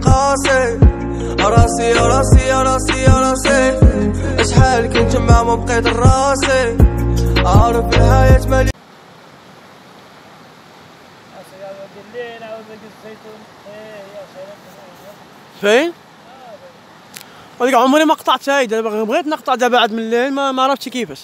القاسي راسي راسي راسي راسي اشحال كنت معاهم بقيت راسي عارف الحياة مالي فين؟ هذيك عمري ما قطعت هايد أنا بغيت نقطع دابا بعد من الليل ما ما عرفتش كيفاش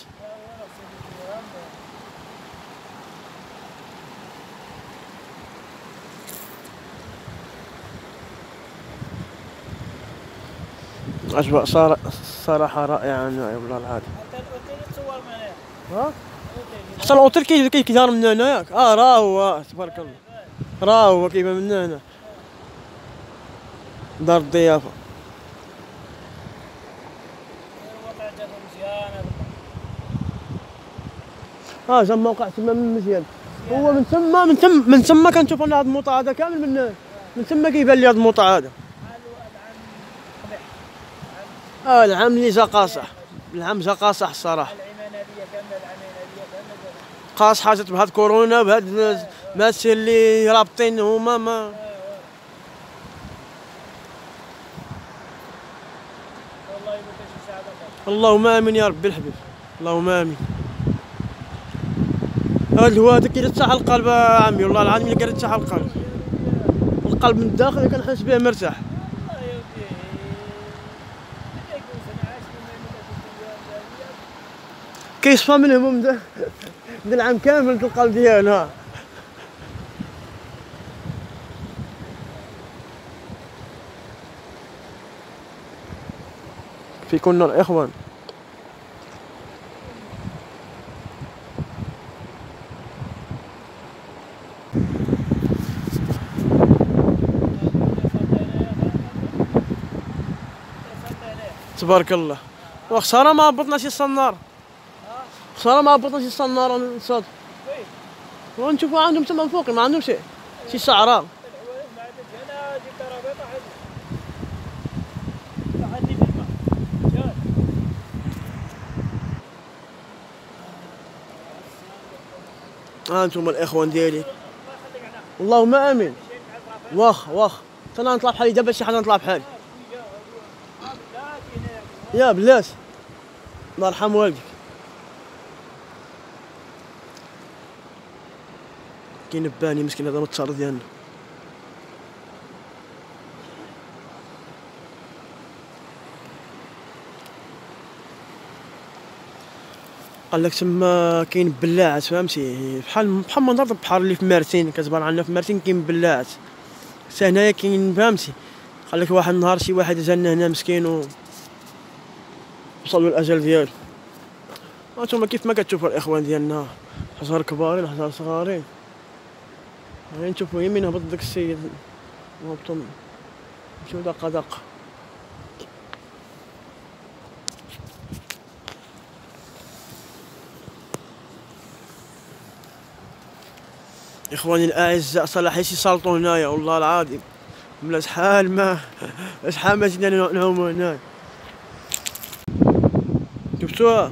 أجواء صار صراحة رائعة والله العظيم؟ حتى الاوتيل كي كيدار من هنا ياك آه راه هو تبارك الله. راه هو كيبان من هنا دار الضيافة. آه جا موقع تما من مزيان هو من تما من تما من تما كنشوف أنا هذا الموطع هذا كامل من من تما كيبان لي هذا الموطع هذا؟ آه العام اللي جا قاصح. العام جا قاصح الصراحه قاص حاجة بهاد كورونا بهاد الناس اللي رابطين هما ما اللهم آمين يا ربي الحبيب. اللهم آمين. الهواء هذا كيرتاح القلب يا عمي والله العظيم اللي كيرتاح القلب. القلب من الداخل كنحس به مرتاح. كيصفى من الهموم ده. من العام كامل في القلب ديالها فيكم نور إخوان. تبارك الله. وخساره ما هبطنا شي خساره ما هبطنا شي صنار نصاد ونشوفوا عندهم تما فوق ما عندهم شي شي ها أنتم الإخوان ديالي. اللهم آمين. واخ واخ. أنا نطلع بحالي دابا شي حاجة نطلع بحالي يا بلاش. الله يرحم والديك. كاين باني مسكين هذا متصر ديالنا. قال لك تما كاين بلاعات فهمتي؟ بحال بحال منظر البحر اللي في مارتين كتبان عندنا في مارتين كاين بلاعات حتى هنايا كاين فهمتي؟ قال لك واحد النهار شي واحد جانا هنا مسكين و وصل له الأجل ديالو. هانتوما كيف ما كتشوفوا الإخوان ديالنا حجر كبارين حجر صغارين هاي نشوفوا يمين هبط داك السيد. هبطوا مشيو دقة دقة إخواني الأعزاء صلاح إيش يسلطوا هنايا والله العظيم. من شحال ما شحال ما جينا نعوموا هنايا. شفتوها؟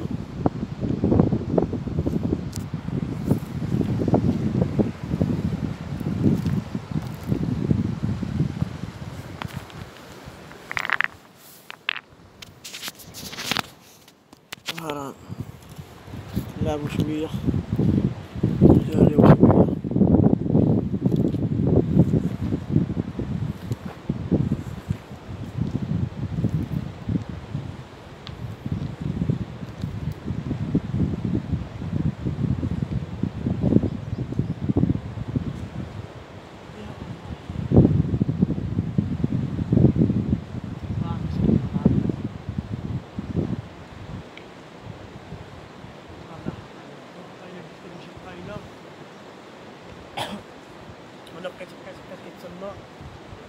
لعبوا شوية وأنا بقيت بقيت بقيت كيتسمى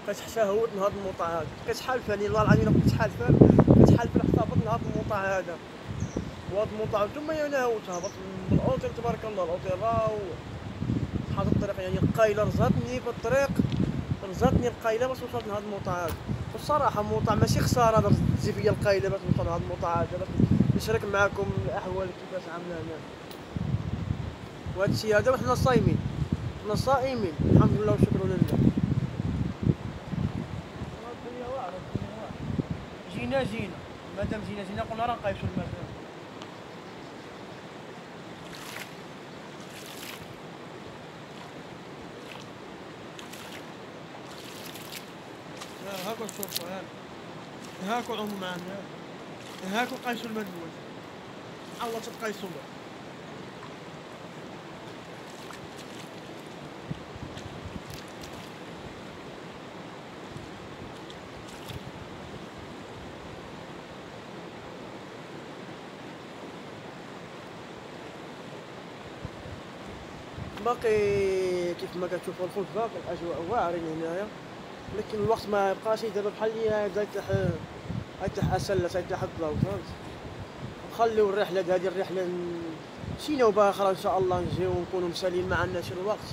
بقيت حتى هوت نهار الموطع هذا. بقيت حالفاني والله العظيم بقيت حالفان بقيت حالفان حتى هبط نهار الموطع هذا. وهذا الموطع ثم أنا هوت هبط من الأوتيل تبارك الله الأوتيل راه حاط الطريق يعني القايله رزاتني في الطريق. رزاتني القايلة باش وصلت لهذا الموطع هذا. والصراحه موطع ماشي خسارة أنا تجي فيا القايلة باش نوصل لهذا الموطع هذا. باش نشارك معكم الأحوال كيفاش عامله هنا وهذا الشيء هذا وحنا صايمين. إحنا صائمين الحمد لله وشكر لله. جينا جينا مادام جينا جينا قلنا راه نقيسوا المكان ها هاكو تشوفوا ها هاكو عمو معنا هاكو قيسوا المنوال الله تقيسوا له باقي كيف ما كتشوفوا الخوف باقي الاجواء واعرين هنايا. لكن الوقت ما يبقاش دابا بحال اللي دايت تح أسلة تح الضوء فهمت؟ نخليو الرحلة هذه الرحلة شي نوبة أخرى إن شاء الله نجيو ونكونوا مسالين ما عندناش الوقت.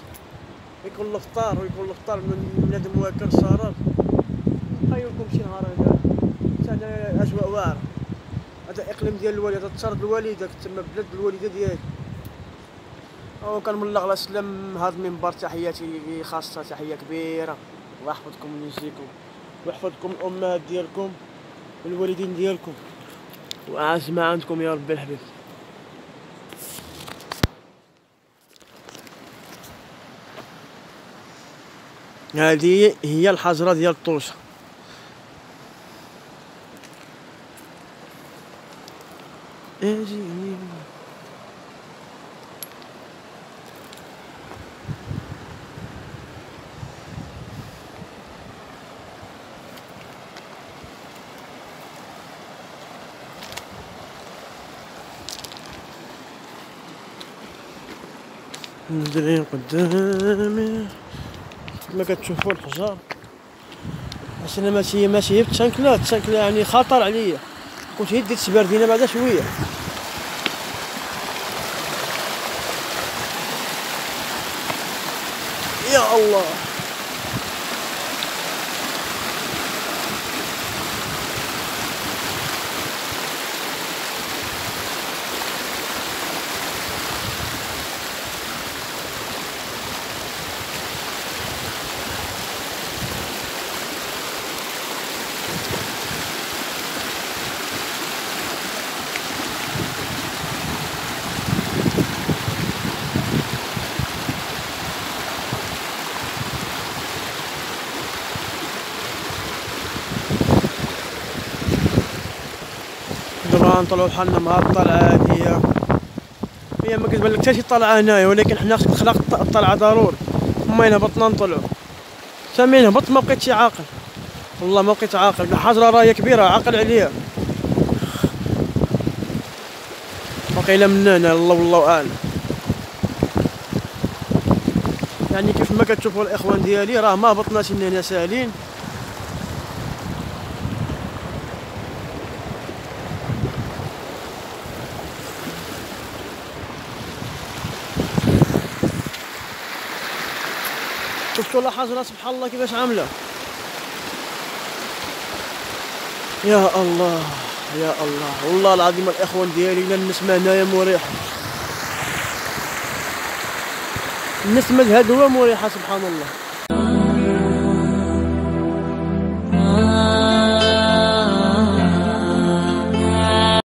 يكون الأفطار ويكون الأفطار من بنادم واكل صرار نخيو لكم شي نهار هذا. أجواء واعرة. هذا إقليم ديال الوالده تشرد الوالدة تما بلاد الوالدة ديالي. أو كنبلغ الاسلام هذا المنبر تحياتي خاصة تحية كبيرة. الله يحفظكم ويجزيكم. ويحفظكم الأمهات ديالكم والوالدين ديالكم. ما عندكم يا ربي الحبيب. هذه هي الحجرة ديال الطوشة أجي ندري قدامي. كما كتشوفوا الحجار أنا ماشي ماشي هي بتشانكلا. تشانكلا يعني خطر عليا. كنت هديت تبردينا بعدا شوية. يا الله. دابا نطلعو بحالنا مع الطلعة هادية هي ما كتبان لك حتى شي طلعة هنايا ولكن حنا خلق الطلعة ضروري. ما هبطنا نطلعو. سامي نهبط ما بقيتش عاقل. والله ما بقيت عاقل. الحجرة راهي كبيرة عاقل عليها باقي من هنا الله والله أعلم. يعني كيف ما كتشوفوا الإخوان ديالي راه ما هبطناش هنا ساهلين شفتوا الحجرة سبحان الله كيفاش عاملة؟ يا الله يا الله. والله العظيم الإخوان ديالي الا النسمة هنايا مريحة النسمة الهدوة مريحة سبحان الله.